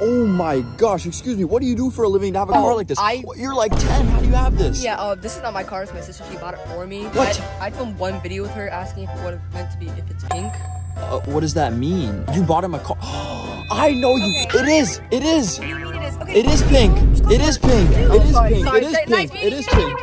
Oh my gosh, excuse me. What do you do for a living to have a Oh, car like this? I- You're like 10. How do you have this? Yeah, uh, this is not my car. It's my sister. She bought it for me. What? I, I filmed one video with her asking if what have meant to be if it's pink. Uh, what does that mean? You bought him a car. I know you. Okay. It is. It is. It is pink. It is pink. It is oh, pink. It is pink. It is pink.